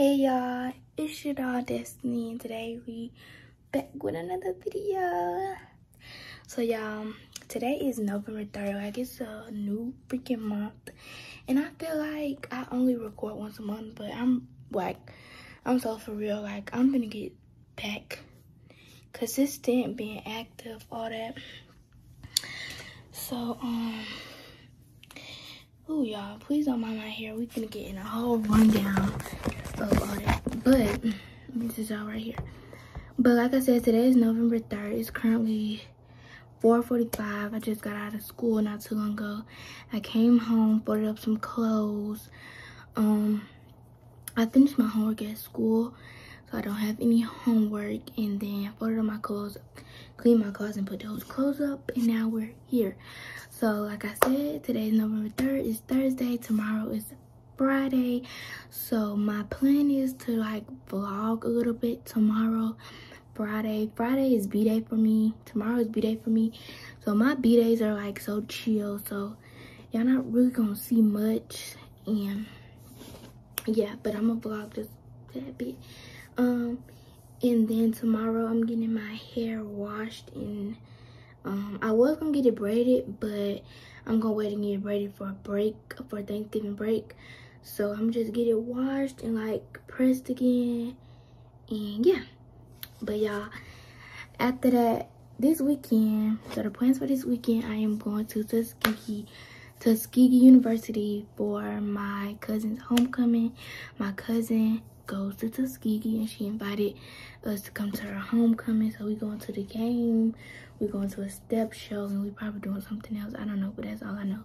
Hey y'all, it's your dog Destinee and today we back with another video. So y'all, today is November 3rd, like it's a new freaking month. And I feel like I only record once a month, but I'm like, I'm so for real, like I'm gonna get back consistent, being active, all that. So, um, oh y'all, please don't mind my hair. We're gonna get in a whole rundown of all that. But this is all right here. But like I said, today is November 3rd. It's currently 4.45. I just got out of school not too long ago. I came home, folded up some clothes. Um, I finished my homework at school, so I don't have any homework. And then folded up my clothes, cleaned my clothes, and put those clothes up. And now we're here. So like I said, today is November 3rd. It's Thursday. Tomorrow is Friday. So my plan is to like vlog a little bit tomorrow. Friday. Friday is B-Day for me. Tomorrow is B-Day for me. So my B-Days are like so chill. So y'all not really gonna see much. And yeah, but I'm gonna vlog just that bit. Um, and then tomorrow I'm getting my hair washed and um, I was gonna get it braided, but I'm gonna wait and get it braided for a break, for Thanksgiving break so i'm just get it washed and like pressed again and yeah but y'all after that this weekend so the plans for this weekend i am going to tuskegee tuskegee university for my cousin's homecoming. My cousin goes to tuskegee and she invited us to come to her homecoming. So we going to the game. We're going to a step show and we probably doing something else. I don't know but that's all i know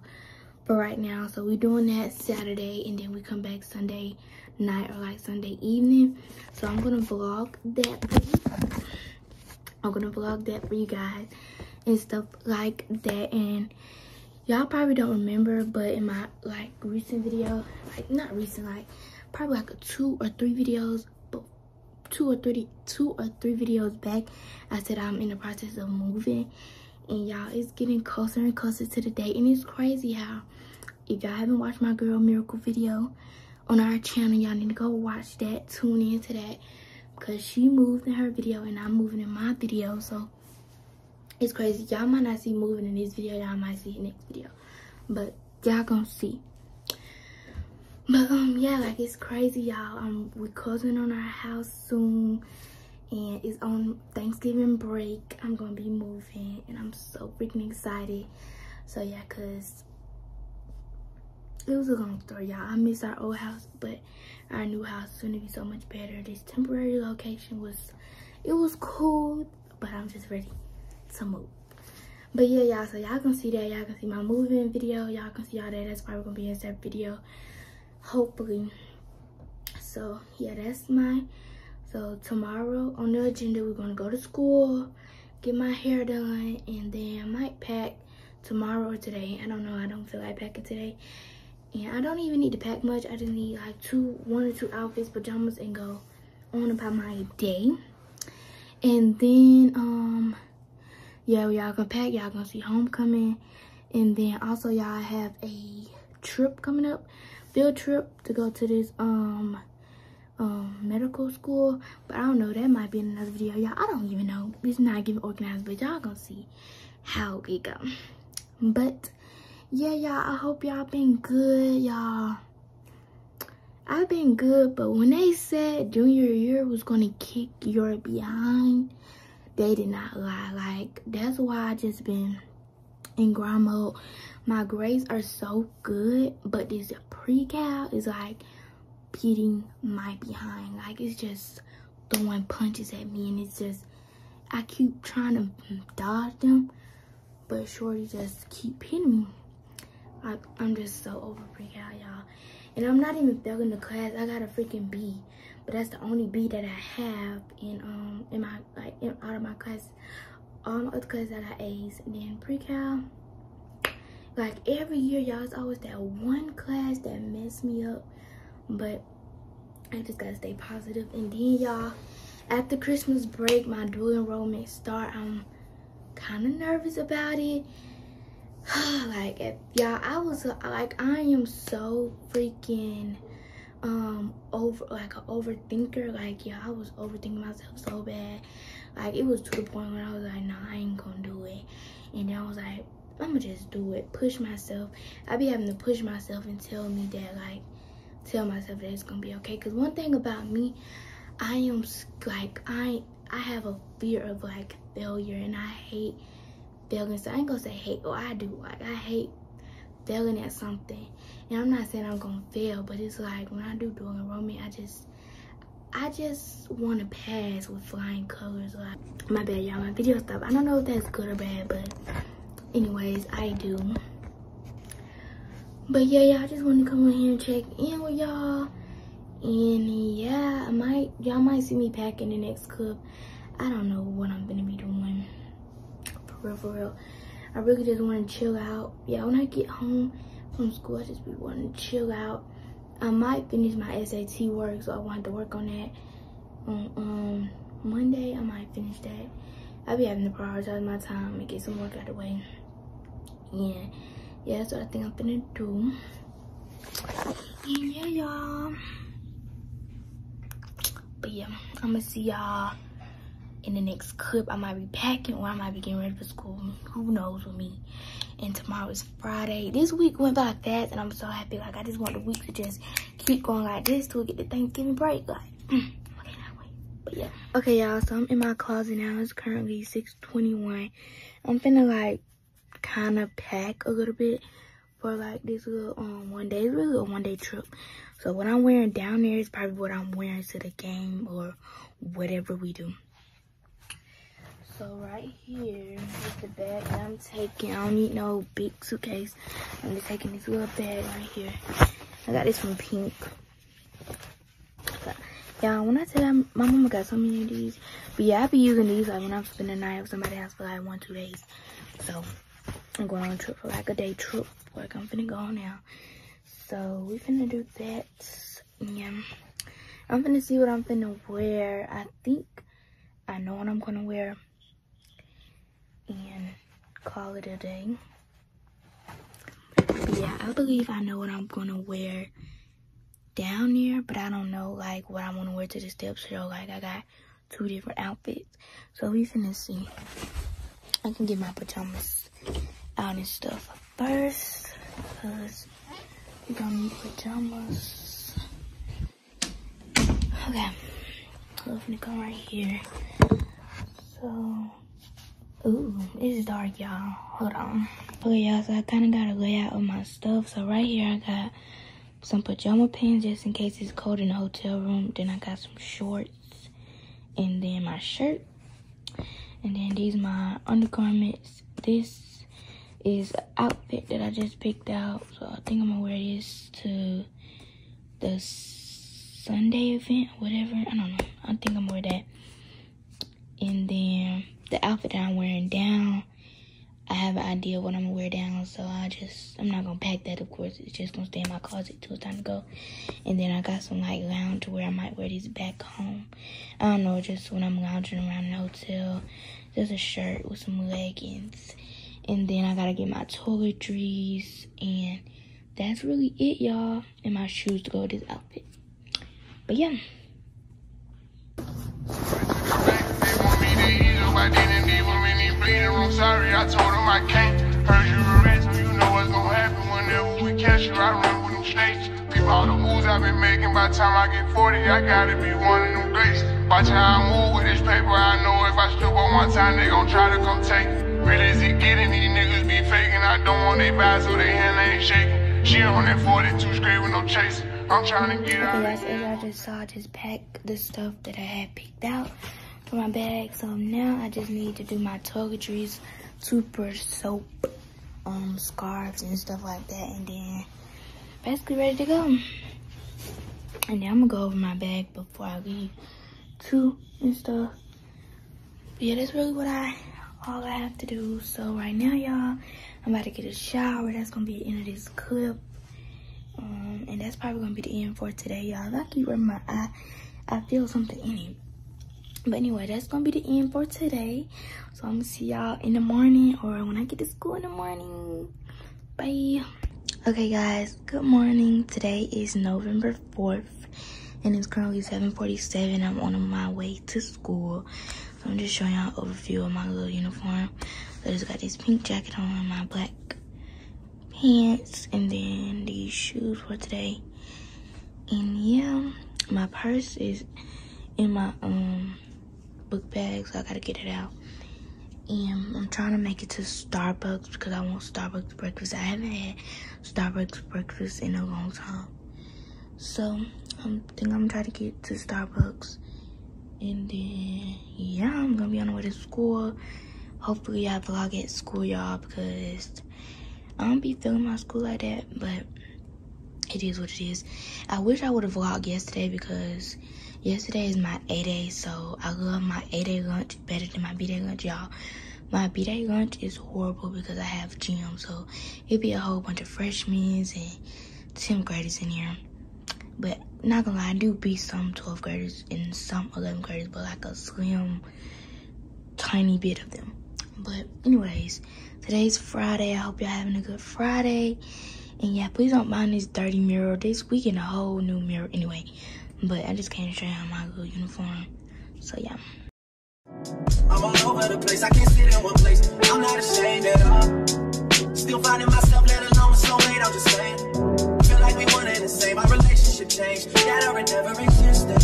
for right now. So we're doing that Saturday and then we come back Sunday night or like Sunday evening. So I'm gonna vlog that for you. I'm gonna vlog that for you guys and stuff like that. And y'all probably don't remember, but in my like recent video, like not recent, like probably like two or three videos, but two or three, two or three videos back, I said I'm in the process of moving and y'all it's getting closer and closer to the date and it's crazy how if y'all haven't watched my girl miracle video on our channel. Y'all need to go watch that. Tune into that. Because she moved in her video and i'm moving in my video. So it's crazy. Y'all might not see moving in this video. Y'all might see next video. But y'all gonna see. But um yeah like it's crazy y'all. Um we're closing on our house soon. And it's on Thanksgiving break. I'm gonna be moving. And I'm so freaking excited. So yeah, cause it was a long story, y'all. I miss our old house, but our new house is gonna be so much better. This temporary location was, it was cool, but I'm just ready to move. But yeah, y'all, so y'all can see that. Y'all can see my moving video. Y'all can see all that. That's probably gonna be a separate video, hopefully. So yeah, that's my so tomorrow on the agenda, we're gonna go to school, get my hair done, and then I might pack tomorrow or today. I don't know, I don't feel like packing today. And I don't even need to pack much. I just need like two, one or two outfits, pajamas, and go on about my day. And then, um, yeah, y'all gonna pack, y'all gonna see homecoming. And then also y'all have a trip coming up, field trip to go to this, um, um medical school but i don't know that might be in another video y'all i don't even know it's not getting organized but y'all gonna see how it go but yeah y'all i hope y'all been good y'all i've been good but when they said junior year was gonna kick your behind they did not lie like that's why i just been in grind mode my grades are so good but this pre-cal is like beating my behind. Like it's just throwing punches at me and it's just, I keep trying to dodge them, but Shorty just keep hitting me. Like I'm just so over freak out, y'all. And I'm not even failing the class. I got a freaking B. But that's the only B that I have in um in my like in out of my class. All my other classes that I got A's. And then pre-cal like every year, y'all, it's always that one class that messed me up. But I just gotta stay positive. And then y'all, after Christmas break, my dual enrollment start. I'm kind of nervous about it. like, y'all, I was like, I am so freaking um over like an overthinker. Like yeah i was overthinking myself so bad. Like it was to the point where i was like nah i ain't gonna do it. And then i was like i'm gonna just do it. Push myself. I be having to push myself and tell me that like tell myself that it's gonna be okay. Because one thing about me i am like i i have a fear of like failure. And i hate failing so i ain't gonna say hate. Or i do. Like i hate failing at something. And i'm not saying i'm gonna fail but it's like when i do dual enrollment i just i just want to pass with flying colors. Like my bad y'all. My video stuff i don't know if that's good or bad but anyways i do. But yeah y'all just want to come in here and check in with y'all. And yeah i might y'all might see me packing the next cup. I don't know what i'm gonna be doing for real I really just want to chill out. Yeah, when I get home from school, I just be wanting to chill out. I might finish my SAT work, so I want to work on that. On um, Monday, I might finish that. I'll be having to prioritize my time and get some work out of the way. Yeah, yeah, that's what I think I'm gonna do. Yeah, y'all. But yeah, I'm gonna see y'all in the next clip i might be packing or i might be getting ready for school. Who knows with me? And tomorrow is friday. This week went by fast and i'm so happy. Like i just want the week to just keep going like this till we get the thanksgiving break like mm, but yeah. Okay y'all so i'm in my closet now. It's currently 6:21. i'm finna like kind of pack a little bit for like this little um one day. It's really a one day trip. So what i'm wearing down there is probably what i'm wearing to the game or whatever we do so right here is the bag that I'm taking. I don't need no big suitcase. I'm just taking this little bag right here. I got this from Pink. Yeah, when I tell you my mama got so many of these. But yeah, I be using these like when I'm spending the night with somebody else for like one, two days. So I'm going on a trip for like a day trip. Like I'm finna go now. So we finna do that. Yeah. I'm finna see what I'm finna wear. I think I know what I'm gonna wear call it a day. But yeah, I believe I know what I'm gonna wear down there, but I don't know like what I'm gonna wear to the steps show. Like I got two different outfits, so we finna see. I can get my pajamas out and stuff first, cause we gonna need pajamas. Okay, I'm gonna go right here. So. Ooh, it's dark, y'all. Hold on. Oh, okay, y'all, so I kind of got a layout of my stuff. So right here, I got some pajama pants just in case it's cold in the hotel room. Then I got some shorts and then my shirt. And then these my undergarments. This is an outfit that I just picked out. So I think I'm gonna wear this to the Sunday event, whatever. I don't know. I think I'm gonna wear that. And then the outfit that I'm wearing down, I have an idea what I'm gonna wear down, so I just, I'm not gonna pack that, of course. It's just gonna stay in my closet till it's time to go. And then I got some like lounge to where I might wear these back home. I don't know, just when I'm lounging around the hotel. There's a shirt with some leggings. And then I gotta get my toiletries. And that's really it, y'all. And my shoes to go with this outfit. But yeah. I didn't even really bleeding. I'm sorry, I told him I can't. Heard you were so you know what's gonna happen whenever we catch you. I remember them snakes. People all the moves I've been making. By the time I get 40, I gotta be one of them greats. Watch how I move with this paper. I know if I stoop on one time, they gon' try to come take it. Really is it getting? These niggas be faking. I don't want they buy, so they hand ain't shaking. She on that 42 straight with no chasing. I'm trying to get out. Okay, guys, as y'all just saw, I just packed the stuff that I had picked out for my bag. So now I just need to do my toiletries, super soap, um, scarves and stuff like that. And then basically ready to go. And then I'm gonna go over my bag before I leave too and stuff. But yeah, that's really what I all I have to do. So right now, y'all, I'm about to get a shower. That's gonna be the end of this clip. Um, and that's probably gonna be the end for today, y'all. I keep rubbing my eye. I feel something in it. But anyway, that's gonna be the end for today. So I'm gonna see y'all in the morning or when I get to school in the morning. Bye. Okay guys, good morning. Today is November 4th and it's currently 7.47. I'm on my way to school. So I'm just showing y'all an overview of my little uniform. So I just got this pink jacket on, my black pants, and then these shoes for today. And yeah, my purse is in my um book bag, so I gotta get it out. And I'm trying to make it to Starbucks because I want Starbucks breakfast. I haven't had Starbucks breakfast in a long time. So I think I'm trying to get to Starbucks. And then, yeah, I'm gonna be on the way to school. Hopefully I vlog at school, y'all, because I don't be feeling my school like that, but it is what it is. I wish I would have vlogged yesterday because yesterday is my A-Day, so I love my A-Day lunch better than my B-Day lunch, y'all. My B-Day lunch is horrible because I have gym, so it'd be a whole bunch of freshmen and 10th graders in here. But not gonna lie, I do beat some 12th graders and some 11th graders, but like a slim, tiny bit of them. But anyways, today's Friday. I hope y'all having a good Friday. And yeah, please don't mind this dirty mirror. This week in a whole new mirror anyway. But I just can't show y'all my little uniform. So yeah. I'm all over the place. I can't sit in one place. I'm not ashamed at all. Still finding myself, let alone soulmate. I'm just. Feel like we the same. Our relationship changed. Existed.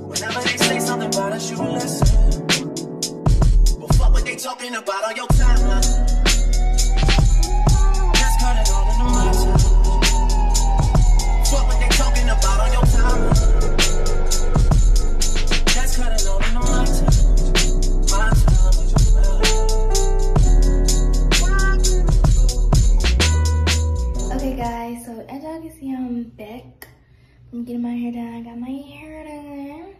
Whenever they say something about us, you listen. But fuck what they talking about on your timeline. I'm getting my hair done. I got my hair done.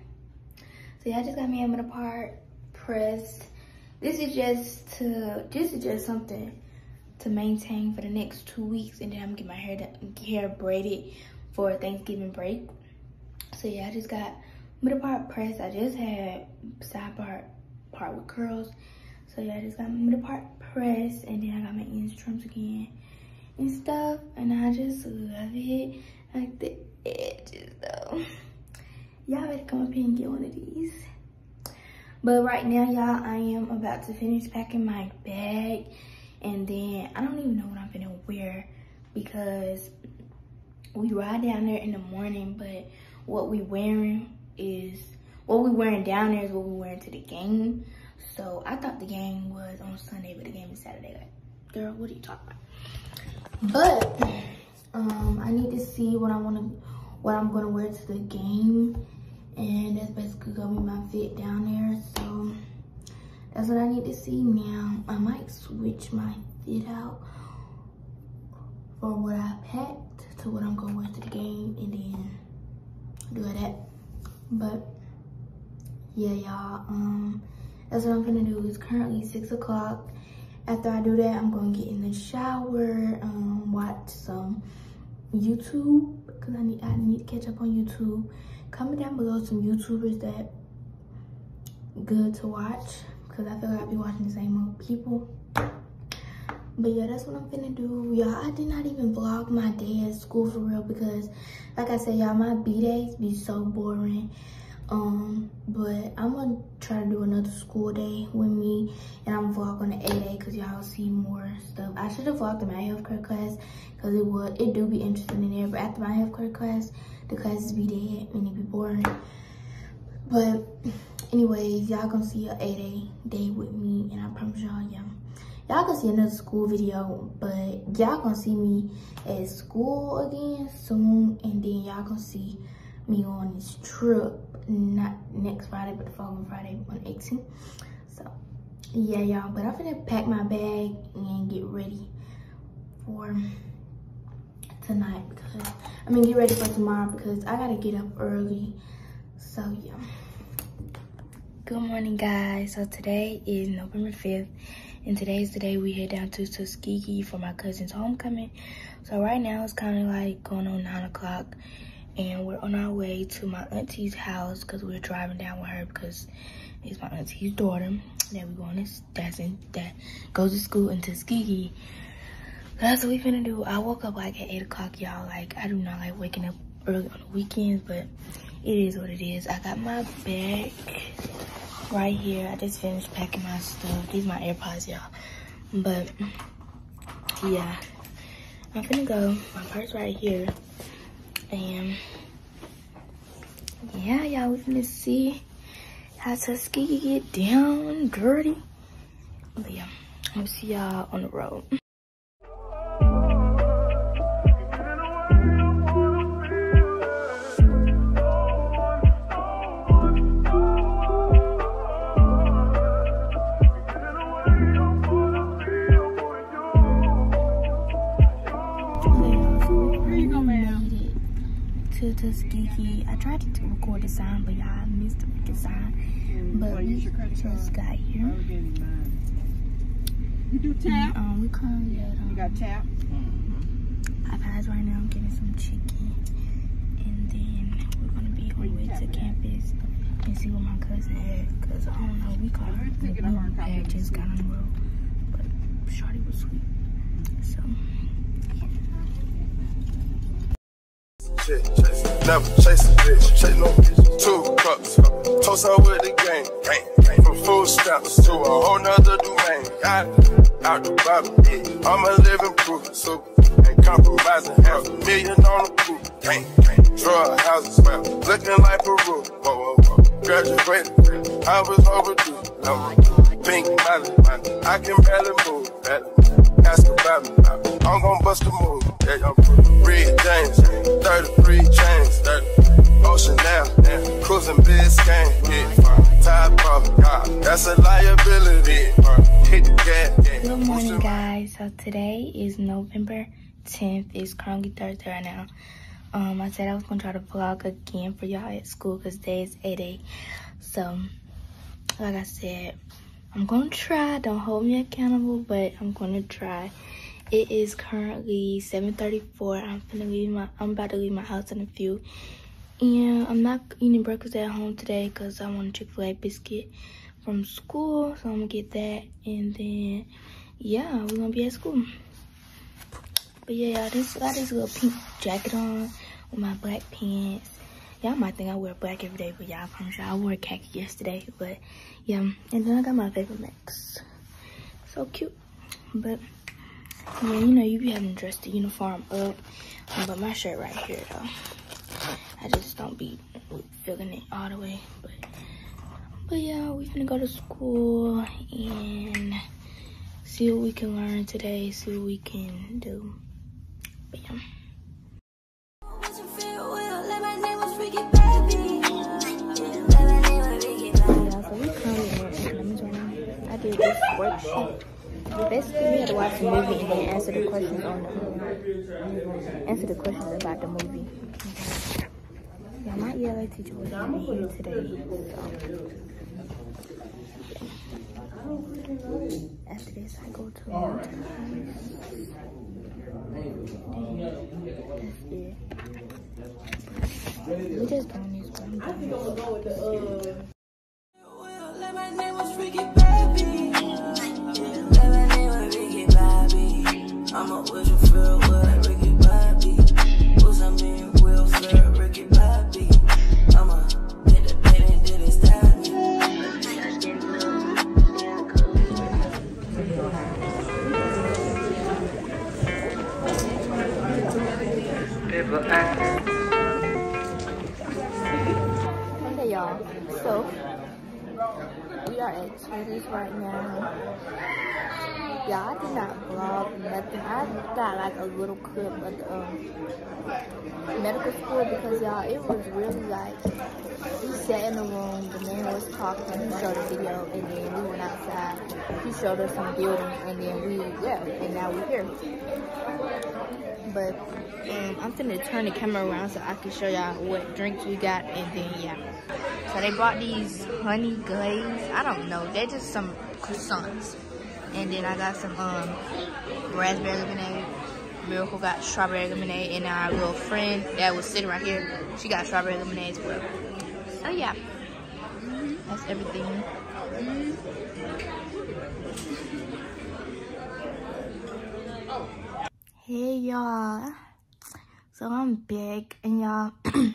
So y'all just got me a middle part pressed. This is just to this is just something to maintain for the next two weeks and then I'm gonna get my hair done, hair braided for Thanksgiving break. So yeah, I just got middle part pressed. I just had side part part with curls. So yeah, I just got middle part pressed and then I got my ends trimmed again and stuff. And I just love it. Like the. Y'all better come up here and get one of these. But right now, y'all, I am about to finish packing my bag. And then I don't even know what I'm gonna wear because we ride down there in the morning, but what we wearing is what we wearing down there is what we wearing to the game. So I thought the game was on Sunday, but the game is Saturday. Like, girl, what are you talking about? But um, I need to see what I want to, what I'm gonna wear to the game, and that's basically gonna be my fit down there. So that's what I need to see now. I might switch my fit out for what I packed to what I'm gonna wear to the game, and then do that. But yeah, y'all, um, that's what I'm gonna do. It's currently six o'clock. After I do that, I'm gonna get in the shower, um, watch some YouTube because I need I need to catch up on YouTube. Comment down below some YouTubers that good to watch because I feel like I be watching the same old people. But yeah, that's what I'm gonna do. Y'all, I did not even vlog my day at school for real because like I said, y'all, my B-days be so boring. Um, but I'm gonna try to do another school day with me and I'm vlog on the A-day because y'all see more stuff. I should have vlogged in my healthcare class because it would it do be interesting in there. But after my healthcare class, the classes be dead and it be boring. But anyways, y'all gonna see a A-day day with me and I promise y'all, yeah y'all gonna see another school video but y'all gonna see me at school again soon and then y'all gonna see me on this trip not next friday but the following friday on 18th so yeah y'all but i'm gonna pack my bag and get ready for tonight because i mean get ready for tomorrow because i gotta get up early so yeah Good morning, guys. So today is November 5th, and today is the day we head down to Tuskegee for my cousin's homecoming. So right now it's kind of like going on 9 o'clock, and we're on our way to my auntie's house because we're driving down with her because it's my auntie's daughter that we going to, that's in, that goes to school in Tuskegee. That's what we finna do. I woke up like at 8 o'clock, y'all. Like, I do not like waking up early on the weekends, but it is what it is. I got my bag right here. I just finished packing my stuff. These my AirPods, y'all. But yeah, I'm gonna go. My purse right here. And yeah, y'all, we gonna see how Tuskegee get down dirty. But yeah, gonna see y'all on the road. To Tuskegee. I tried to record the sign, but y'all missed the freaking sign. But we just got here. You do tap? Um, we currently at um, You got tap? I passed right now. I'm getting some chicken, and then we're gonna be on the way to campus and see what my cousin had. Cause I don't know, we got Alright, the take it, I'm blue bag just got on the road, but Shorty was sweet. So. Shit, never chase a bitch, chase no bitch. Two cups, toast her with the game. From food stamps to a whole nother domain. It, out the bottom. I'm a living proof, so ain't compromising. Half a million on the gang, drug houses, looking like Peru. Whoa, whoa, whoa. Graduated, I was overdue. I'm pink money, I can barely move. Barely. Ask about me, I'm gon' bust a move. Yeah, y'all Red James, 33 chains, 30. Ocean now, cruising Biscayne, yeah. Top off, God, that's a liability. Hit the gas. Good morning, guys. So today is November 10th. It's currently Thursday right now. Um, I said I was gonna try to vlog again for y'all at school because today is 8A. So, like I said, I'm gonna try. Don't hold me accountable, but I'm gonna try. It is currently 7:34. I'm finna leave my. I'm about to leave my house in a few. And I'm not eating breakfast at home today because I want a Chick-fil-A biscuit from school. So I'm gonna get that. And then, yeah, we're gonna be at school. But yeah, y'all, this got this little pink jacket on with my black pants. Y'all might think I wear black every day, but y'all, promise y'all, I wore khaki yesterday. But yeah, and then I got my favorite mix. So cute. But yeah, you know, you be having to dress the uniform up. But my shirt right here, though. I just don't be feeling it all the way. But, but yeah, we finna go to school and see what we can learn today, see what we can do. But yeah. So we in economics right now. I did this worksheet. Basically, we had to watch the movie and then answer the questions on the um, answer the questions about the movie. Yeah, my ELA teacher was not here today. So. After this, I go to my That's it. We just doing this one. I'ma wish you feel what Ricky Bobby. What's I mean, Ferrell, Ricky Bobby. Hit the bait and did it stop me. Okay, y'all. So we are at Chili's right now. Yeah, I did not vlog nothing. I got like a little clip of the um, medical school because y'all, it was really like we sat in the room, the man was talking, he showed a video, and then we went outside. He showed us some buildings, and then we left, and now we're here. but um, I'm finna turn the camera around so I can show y'all what drinks we got and then yeah. So they brought these honey glaze. I don't know. They're just some croissants. And then I got some um raspberry lemonade. Miracle got strawberry lemonade, and our little friend that was sitting right here, she got strawberry lemonade as well. So yeah, that's everything. Hey y'all, so I'm back, and y'all, I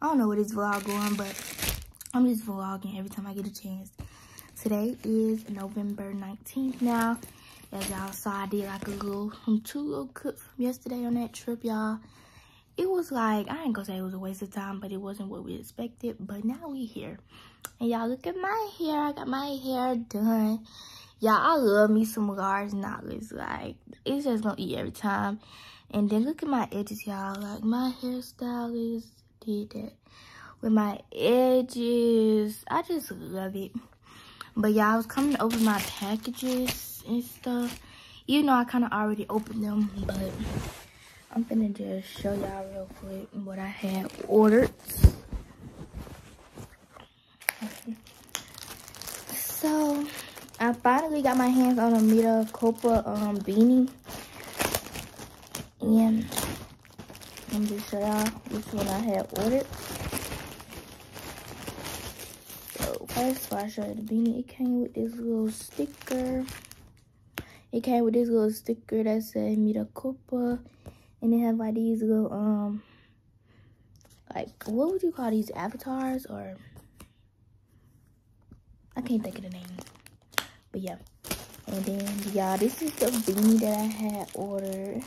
don't know what this vlog going, but I'm just vlogging every time I get a chance. Today is November 19th now. As y'all saw, I did like a little, two little clips from yesterday on that trip, y'all. It was like, I ain't gonna say it was a waste of time, but it wasn't what we expected. But now we here. And y'all look at my hair. I got my hair done. Y'all, I love me some large knotless. Like, it's just gonna eat every time. And then look at my edges, y'all. Like, my hairstylist did that with my edges. I just love it. But y'all, I was coming to open my packages and stuff. Even though I kind of already opened them. But I'm gonna just show y'all real quick what I had ordered. So, I finally got my hands on a Meta Copa um, beanie. And I'm just show y'all which one I had ordered. First, before I the beanie, it came with this little sticker. It came with this little sticker that said Meta Copa. And it had like these little, um, like, what would you call these avatars? Or, I can't think of the name. But yeah. And then, y'all, this is the beanie that I had ordered.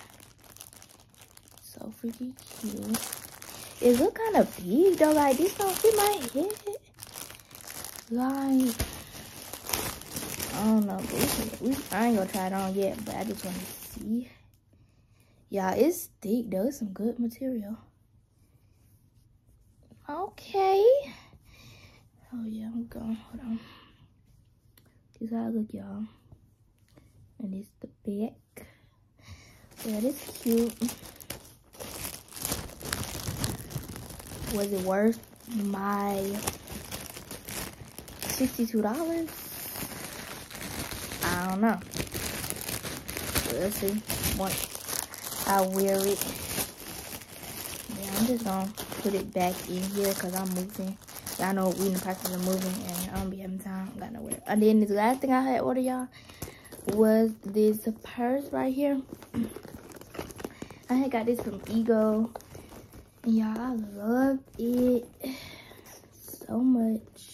So freaking cute. It look kind of big though. Like, this don't fit my head. Like, I don't know. But we, we, I ain't gonna try it on yet, but I just want to see. Yeah, it's thick though. It's some good material. Okay. Oh yeah, I'm going. Hold on. This how I look, y'all. And it's the back. Yeah, this is cute. Was it worth my $62? I don't know. Let's see. Once I wear it. Yeah, I'm just gonna put it back in here because I'm moving. Y'all know we in the process of moving and I don't be having time. I Got nowhere. And then the last thing I had ordered, y'all, was this purse right here. I had got this from Ego. Y'all, I love it so much.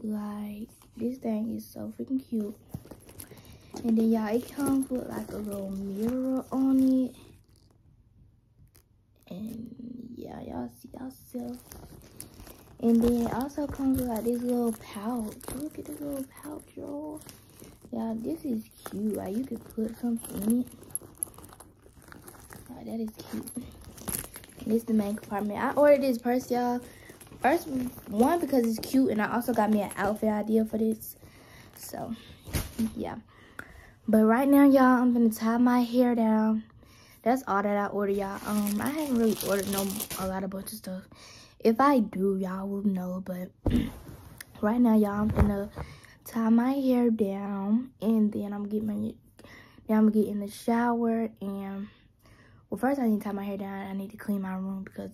Like, this thing is so freaking cute. And then y'all, it comes with like a little mirror on it. And yeah, y'all see yourself. And then it also comes with like this little pouch. Look at this little pouch, y'all. Yeah, this is cute. Like you could put something in it. Like, that is cute. And this is the main compartment. I ordered this purse, y'all. First, one because it's cute, and I also got me an outfit idea for this. So, yeah. But right now, y'all, I'm gonna tie my hair down. That's all that I ordered, y'all. Um, I haven't really ordered no a lot of bunch of stuff. If I do, y'all will know. But right now, y'all, I'm gonna tie my hair down, and then I'm getting my then I'm gonna get in the shower. And well, first I need to tie my hair down. I need to clean my room because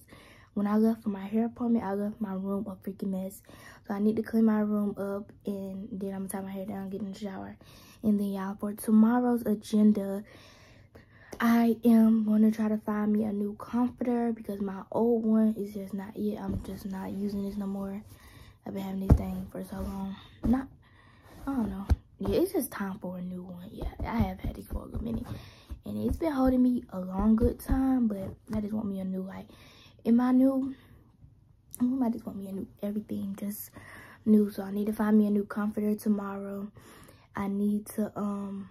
when I left for my hair appointment, I left my room a freaking mess. So I need to clean my room up, and then I'm gonna tie my hair down, get in the shower, and then y'all for tomorrow's agenda. I am going to try to find me a new comforter because my old one is just not it. I'm just not using this no more. I've been having this thing for so long. Not, I don't know. Yeah, it's just time for a new one. Yeah, I have had this for a minute. And it's been holding me a long good time, but I just want me a new, like, in my new, I just want me a new, everything just new. So I need to find me a new comforter tomorrow. I need to, um,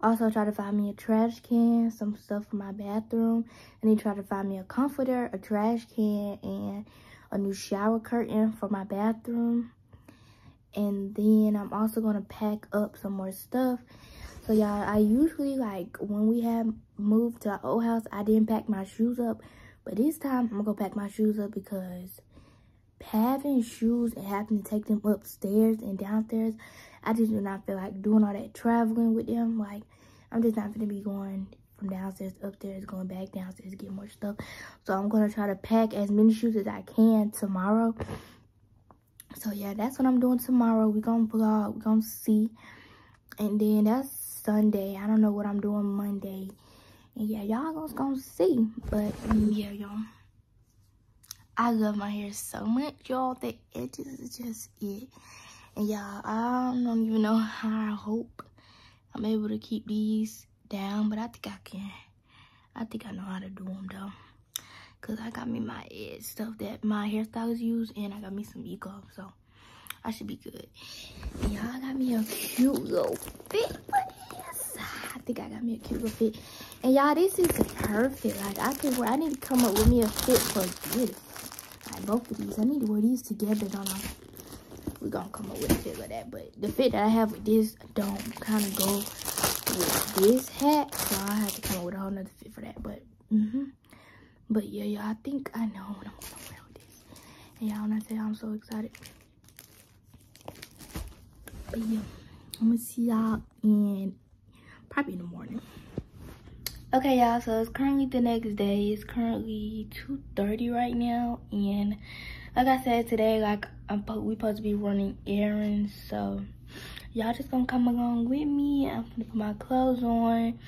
also try to find me a trash can, some stuff for my bathroom. I need to try to find me a comforter, a trash can, and a new shower curtain for my bathroom. And then I'm also going to pack up some more stuff. So So y'all, I usually like when we have moved to our old house, I didn't pack my shoes up. But this time I'm gonna go pack my shoes up because having shoes and having to take them upstairs and downstairs, I just do not feel like doing all that traveling with them. Like I'm just not gonna be going from downstairs upstairs, going back downstairs, get more stuff. So I'm gonna try to pack as many shoes as I can tomorrow. So yeah, that's what I'm doing tomorrow. We're gonna vlog, we're gonna see. And then that's Sunday. I don't know what I'm doing Monday. And yeah, y'all gonna, see. But mm, mm. yeah, y'all. I love my hair so much, y'all. The edges is just it. And y'all, I don't even know how I hope I'm able to keep these down. But I think I can. I think I know how to do them, though. Because I got me my edge stuff that my hairstylists use. And I got me some eco. So, I should be good. Y'all got me a cute little fit I think I got me a cute little fit. And y'all, this is perfect. Like, I can wear, I need to come up with me a fit for this. Like, both of these. I need to wear these together, don't I? We're gonna come up with a fit like that. But the fit that I have with this don't kind of go with this hat. So I have to come up with a whole nother fit for that. But, mm-hmm. But yeah, y'all, I think I know what I'm gonna wear with this. And y'all, when I say I'm so excited. But yeah, I'm gonna see y'all in probably in the morning. Okay, y'all, so it's currently the next day. It's currently 2.30 right now. And like I said today, like I'm we supposed to be running errands. So y'all just gonna come along with me. I'm gonna put my clothes on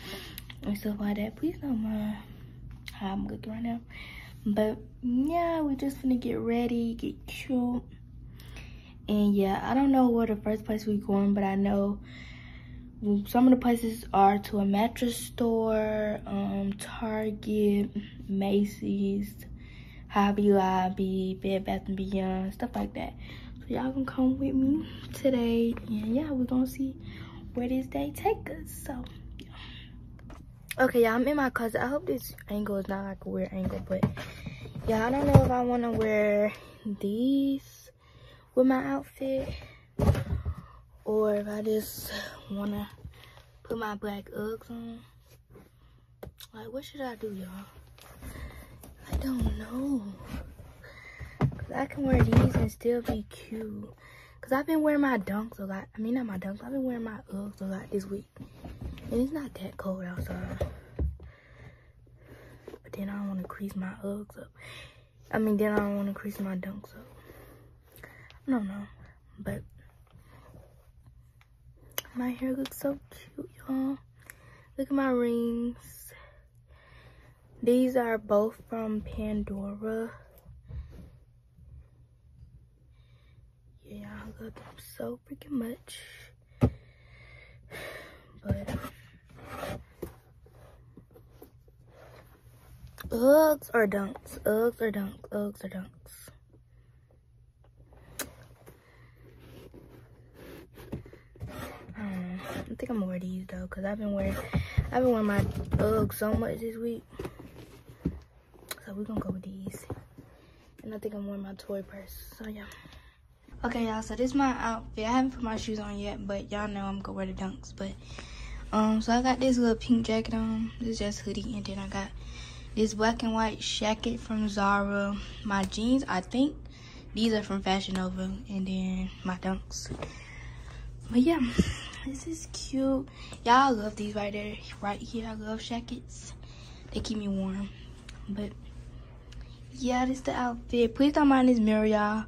and stuff like that. Please don't mind how I'm looking right now. But yeah, we're just gonna get ready, get cute. And yeah, I don't know where the first place we're going, but I know some of the places are to a mattress store, um, Target, Macy's, Hobby Lobby, Bed Bath & Beyond, stuff like that. So y'all can come with me today. And yeah, we're gonna see where this day take us. So. Okay, yeah, I'm in my closet. I hope this angle is not like a weird angle, but yeah, I don't know if I wanna wear these with my outfit or if I just wanna put my black Uggs on. Like, what should I do, y'all? I don't know. Cause I can wear these and still be cute. Cause I've been wearing my dunks a lot. I mean, not my dunks. I've been wearing my Uggs a lot this week. And it's not that cold outside. But then I don't want to crease my Uggs up. I mean, then I don't want to crease my dunks up. I don't know. But my hair looks so cute, y'all. Look at my rings. These are both from Pandora. Yeah, I love them so freaking much. But Uggs or dunks? Uggs or dunks? Uggs or dunks? I think I'm gonna wear these though, cause I've been wearing, I've been wearing my Uggs so much this week. So we're gonna go with these. And I think I'm wearing my toy purse. So yeah. Okay, y'all. So this is my outfit. I haven't put my shoes on yet, but y'all know I'm gonna wear the dunks. But um, so I got this little pink jacket on. This is just hoodie, and then I got this black and white jacket from Zara. My jeans, I think these are from Fashion Nova, and then my dunks. But yeah, this is cute. Y'all love these right there, right here. I love jackets. They keep me warm. But yeah, this is the outfit. Please don't mind this mirror, y'all.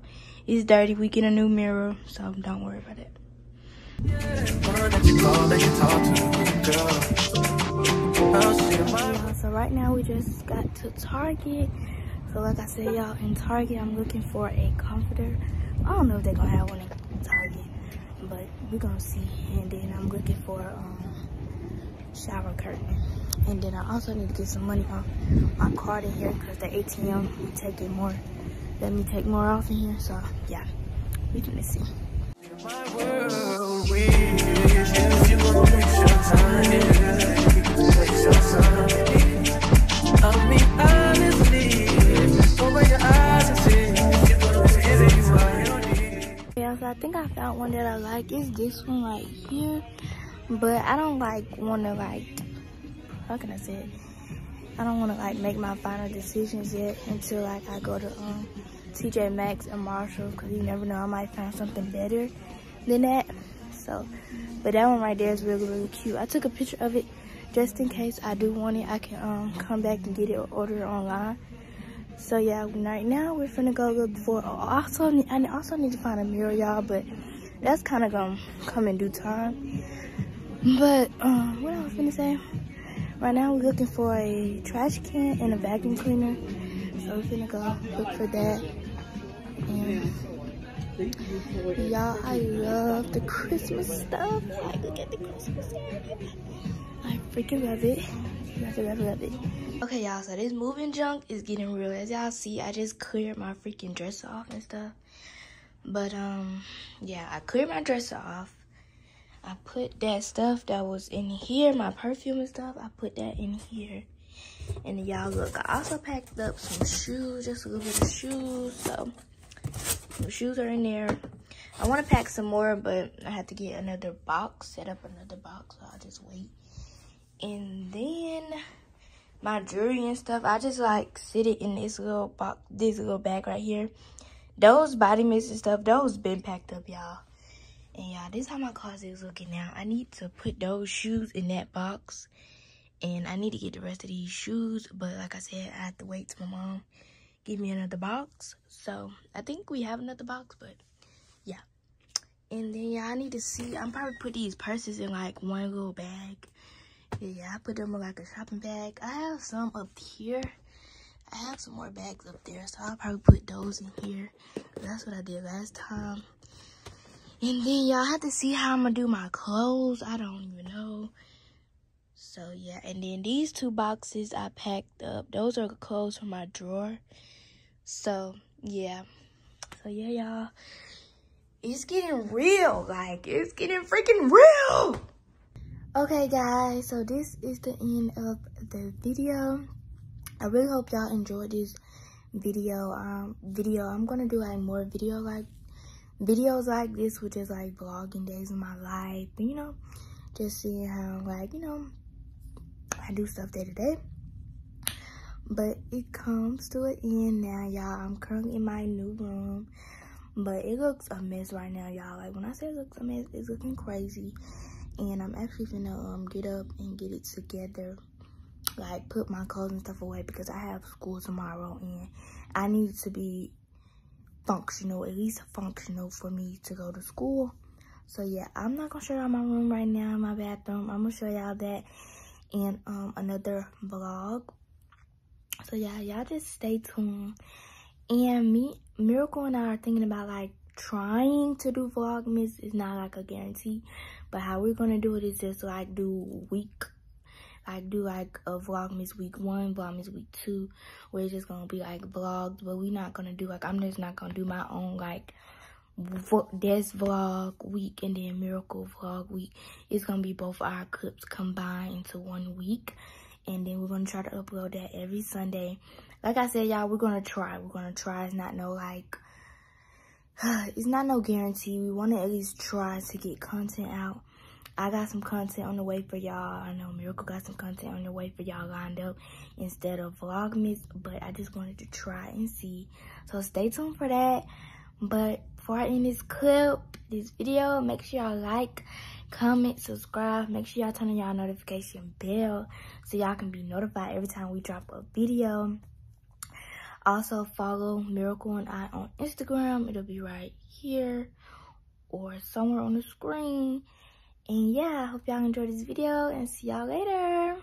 It's dirty. We get a new mirror, so don't worry about it. so right now we just got to Target. So like I said, y'all, in Target, I'm looking for a comforter. I don't know if they're gonna have one in Target but we're gonna see. And then i'm looking for um shower curtain. And then i also need to get some money off my card in here because the atm take it more let me take more off in here. So yeah we gonna see I think I found one that I like. It's this one right here. But I don't like want to like, how can I say it? I don't want to like make my final decisions yet until like I go to um, TJ Maxx and Marshalls because you never know, I might find something better than that. So, but that one right there is really, really cute. I took a picture of it just in case I do want it. I can um, come back and get it or order it online. So yeah, right now we're finna go look for. Also, I also need to find a mirror, y'all, but that's kind of gonna come in due time. But um, what I was gonna say, right now we're looking for a trash can and a vacuum cleaner. So we're gonna go look for that. And y'all, I love the Christmas stuff. Like, look at the Christmas stuff I freaking love it. Love it, love it, love it. Okay, y'all, so this moving junk is getting real. As y'all see, I just cleared my freaking dresser off and stuff. But, um, yeah, I cleared my dresser off. I put that stuff that was in here, my perfume and stuff, I put that in here. And y'all look, I also packed up some shoes, just a little bit of shoes. So, the shoes are in there. I want to pack some more, but I have to get another box, set up another box, so I'll just wait. And then my jewelry and stuff, I just like sit it in this little box, this little bag right here. Those body mist and stuff, those been packed up, y'all. And y'all, this is how my closet is looking now. I need to put those shoes in that box. And I need to get the rest of these shoes. But like I said, I have to wait till my mom give me another box. So I think we have another box, but yeah. And then yeah, I need to see. I'm probably put these purses in like one little bag. Yeah, I put them in like a shopping bag. I have some up here. I have some more bags up there, so I'll probably put those in here. That's what I did last time. And then y'all have to see how I'm gonna do my clothes. I don't even know. So yeah, and then these two boxes I packed up. Those are clothes from my drawer. So yeah. So yeah, y'all. It's getting real. Like it's getting freaking real. Okay guys, so this is the end of the video. I really hope y'all enjoyed this video. Um, video. I'm gonna do like more video like videos like this, which is like vlogging days of my life. You know, just seeing how like you know I do stuff day to day. But it comes to an end now, y'all. I'm currently in my new room. But it looks a mess right now, y'all. Like, when I say it looks a mess, it's looking crazy and I'm actually gonna um get up and get it together. Like put my clothes and stuff away because I have school tomorrow and I need to be functional at least functional for me to go to school. So yeah I'm not gonna show y'all my room right now my bathroom. I'm gonna show y'all that in um another vlog. So yeah y'all just stay tuned. And me miracle and I are thinking about like trying to do vlogmas. Is not like a guarantee but how we're gonna do it is just like do week like do like a vlogmas week one vlogmas week two where it's just gonna be like vlogs but we're not gonna do like i'm just not gonna do my own like this vlog week and then miracle vlog week. It's gonna be both our clips combined into one week. And then we're gonna try to upload that every sunday. Like i said y'all we're gonna try. We're gonna try. It's not no like it's not no guarantee. We want to at least try to get content out. I got some content on the way for y'all. I know Miracle got some content on the way for y'all lined up instead of Vlogmas, but I just wanted to try and see. So stay tuned for that. But before I end this clip, this video, make sure y'all like, comment, subscribe. Make sure y'all turn on y'all notification bell so y'all can be notified every time we drop a video. Also follow Miracle and I on Instagram. It'll be right here or somewhere on the screen. And yeah, I hope y'all enjoyed this video and see y'all later.